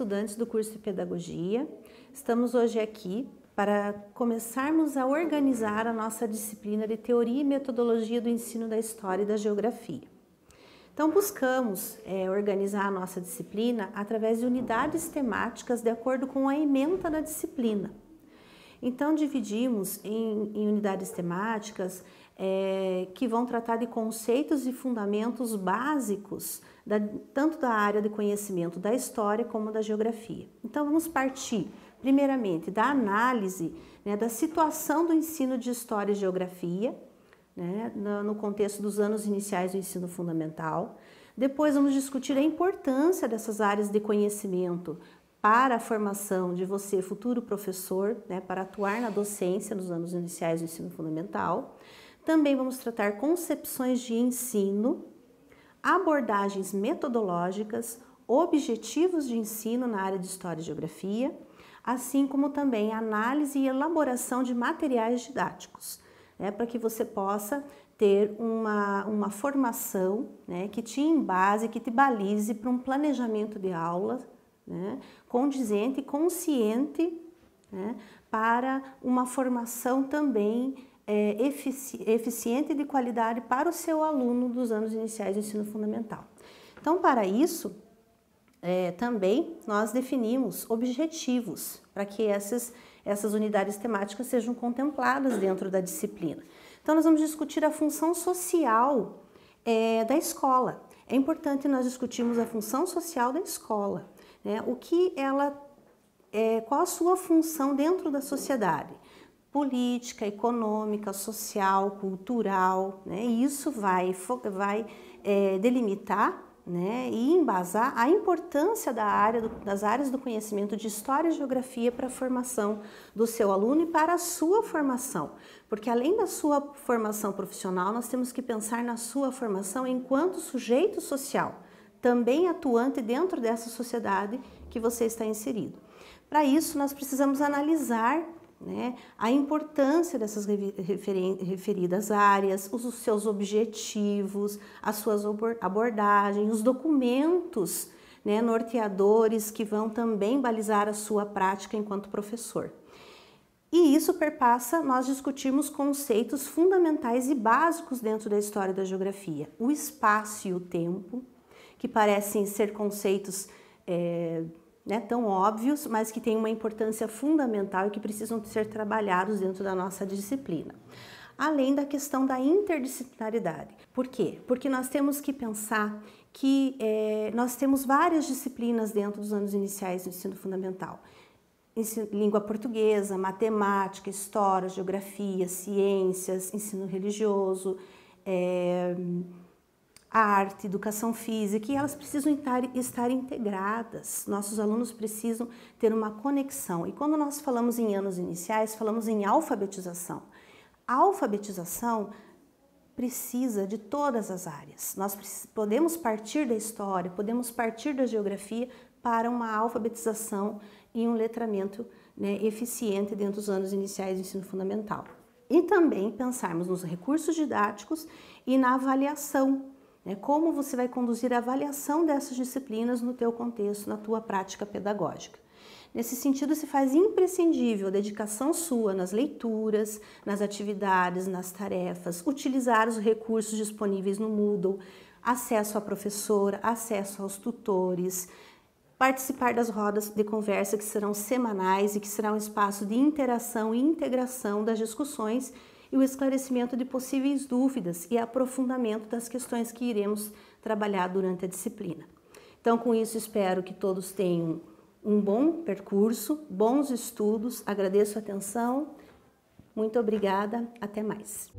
estudantes do curso de Pedagogia. Estamos hoje aqui para começarmos a organizar a nossa disciplina de Teoria e Metodologia do Ensino da História e da Geografia. Então, buscamos é, organizar a nossa disciplina através de unidades temáticas de acordo com a ementa da disciplina. Então, dividimos em, em unidades temáticas é, que vão tratar de conceitos e fundamentos básicos da, tanto da área de conhecimento da história como da geografia. Então, vamos partir, primeiramente, da análise né, da situação do ensino de história e geografia, né, no contexto dos anos iniciais do ensino fundamental. Depois, vamos discutir a importância dessas áreas de conhecimento para a formação de você, futuro professor, né, para atuar na docência nos anos iniciais do ensino fundamental. Também vamos tratar concepções de ensino, abordagens metodológicas, objetivos de ensino na área de História e Geografia, assim como também análise e elaboração de materiais didáticos, né, para que você possa ter uma, uma formação né, que te embase, que te balize para um planejamento de aula né, condizente consciente né, para uma formação também é, efici eficiente e de qualidade para o seu aluno dos anos iniciais do ensino fundamental. Então, para isso, é, também nós definimos objetivos para que essas, essas unidades temáticas sejam contempladas dentro da disciplina. Então, nós vamos discutir a função social é, da escola. É importante nós discutirmos a função social da escola, né? o que ela, é, qual a sua função dentro da sociedade política, econômica, social, cultural, né? E isso vai, vai é, delimitar né, e embasar a importância da área do, das áreas do conhecimento de história e geografia para a formação do seu aluno e para a sua formação. Porque além da sua formação profissional, nós temos que pensar na sua formação enquanto sujeito social, também atuante dentro dessa sociedade que você está inserido. Para isso, nós precisamos analisar né? A importância dessas referidas áreas, os seus objetivos, as suas abordagens, os documentos né, norteadores que vão também balizar a sua prática enquanto professor. E isso perpassa nós discutirmos conceitos fundamentais e básicos dentro da história da geografia: o espaço e o tempo, que parecem ser conceitos é, né, tão óbvios, mas que têm uma importância fundamental e que precisam ser trabalhados dentro da nossa disciplina. Além da questão da interdisciplinaridade. Por quê? Porque nós temos que pensar que é, nós temos várias disciplinas dentro dos anos iniciais do ensino fundamental. Língua portuguesa, matemática, história, geografia, ciências, ensino religioso, é, arte, educação física, e elas precisam estar, estar integradas. Nossos alunos precisam ter uma conexão. E quando nós falamos em anos iniciais, falamos em alfabetização. A alfabetização precisa de todas as áreas. Nós podemos partir da história, podemos partir da geografia para uma alfabetização e um letramento né, eficiente dentro dos anos iniciais do ensino fundamental. E também pensarmos nos recursos didáticos e na avaliação né? Como você vai conduzir a avaliação dessas disciplinas no teu contexto, na tua prática pedagógica. Nesse sentido, se faz imprescindível a dedicação sua nas leituras, nas atividades, nas tarefas, utilizar os recursos disponíveis no Moodle, acesso à professora, acesso aos tutores, participar das rodas de conversa que serão semanais e que será um espaço de interação e integração das discussões e o esclarecimento de possíveis dúvidas e aprofundamento das questões que iremos trabalhar durante a disciplina. Então, com isso, espero que todos tenham um bom percurso, bons estudos. Agradeço a atenção. Muito obrigada. Até mais.